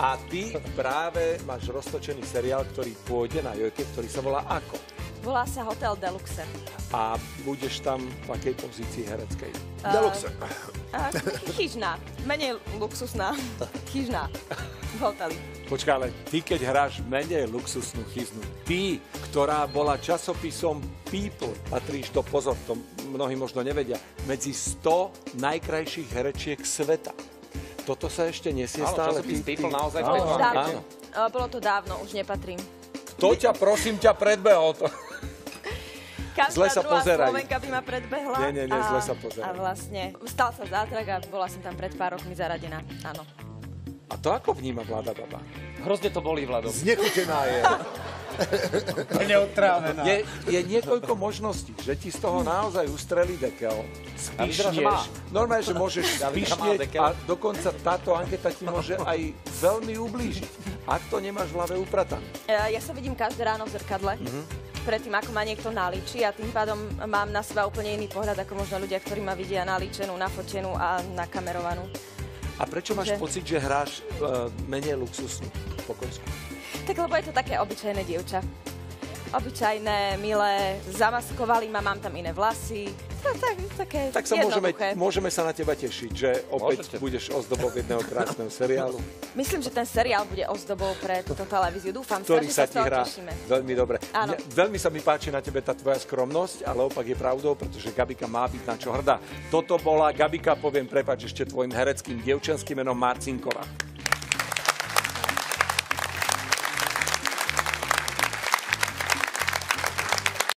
A ty práve máš roztočený seriál, ktorý pôjde na Jojke, ktorý sa volá ako? Volá sa Hotel Deluxe. A budeš tam v akej pozícii hereckej? Deluxe. A, chyžná. Menej luxusná. Chyžná. V hoteli. Počkaj, ale ty, keď hráš menej luxusnú chyznú, ty, ktorá bola časopisom People, patríš to, pozor, to mnohí možno nevedia, medzi 100 najkrajších herečiek sveta. Toto sa ešte nesie Áno, stále. časopis People naozaj Áno, Bolo to áno, dávno. áno. Bolo to dávno, už nepatrím. Kto ťa, prosím ťa, predbehol? To... Každá Zle sa druhá pozeraj. Slovenka by ma predbehla. Nie, nie, nie, a, zle sa pozeraj. A vlastne stal sa zátrak a bola som tam pred pár rokmi zaradená. Áno. A to ako vníma vláda baba? Hrozne to bolí, Vlado. Znechutená je. Neutrávená. Je, je niekoľko možností, že ti z toho naozaj ustrelí dekel, spišneš. Normálne, že môžeš dekel. a dokonca táto anketa ti môže aj veľmi ublížiť, ak to nemáš v hlave upratané. E, Ja sa vidím každé ráno v zrkadle. Mhm. Predtým, ako ma niekto nalíči a tým pádom mám na seba úplne iný pohľad ako možno ľudia, ktorí ma vidia nalíčenú, nafotenú a nakamerovanú. A prečo máš Že- pocit, že hráš uh, menej luxusnú pokojskú? Tak lebo je to také obyčajné dievča. Obyčajné, milé, zamaskovali ma, mám tam iné vlasy. To, tak, také Tak sa môžeme, môžeme sa na teba tešiť, že opäť Môžete. budeš ozdobou jedného krásneho seriálu, Myslím, že ten seriál bude ozdobou pre túto televíziu. Dúfam, ktorý sa sa ti hrá tešíme. veľmi dobre. Mne- veľmi sa mi páči na tebe tá tvoja skromnosť, ale opak je pravdou, pretože Gabika má byť na čo hrdá. Toto bola Gabika, poviem, prepáč ešte tvojim hereckým dievčenským menom Marcinková.